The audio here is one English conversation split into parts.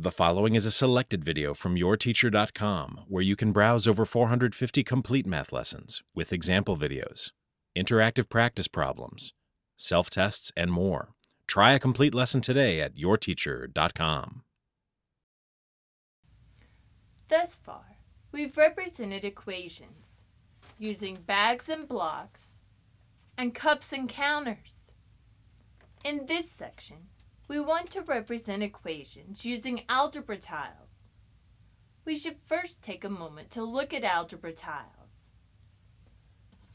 The following is a selected video from yourteacher.com where you can browse over 450 complete math lessons with example videos, interactive practice problems, self tests, and more. Try a complete lesson today at yourteacher.com. Thus far, we've represented equations using bags and blocks and cups and counters. In this section, we want to represent equations using algebra tiles. We should first take a moment to look at algebra tiles.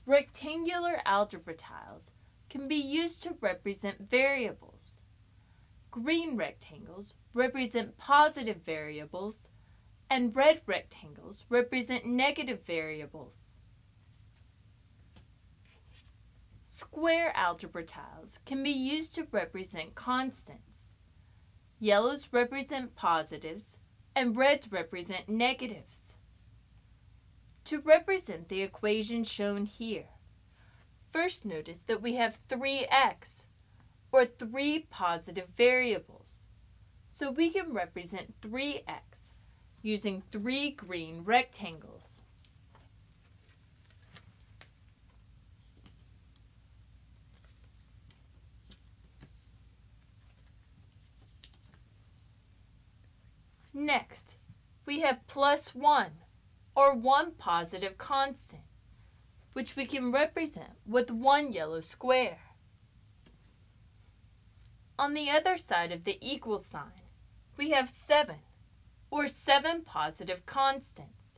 Rectangular algebra tiles can be used to represent variables. Green rectangles represent positive variables and red rectangles represent negative variables. Square algebra tiles can be used to represent constants. Yellows represent positives and reds represent negatives. To represent the equation shown here, first notice that we have 3x, or three positive variables. So we can represent 3x using three green rectangles. Next, we have plus 1, or one positive constant, which we can represent with one yellow square. On the other side of the equal sign, we have 7, or seven positive constants,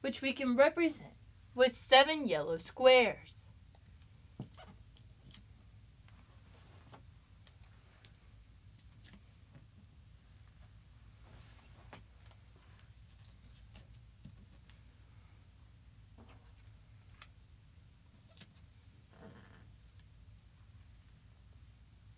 which we can represent with seven yellow squares.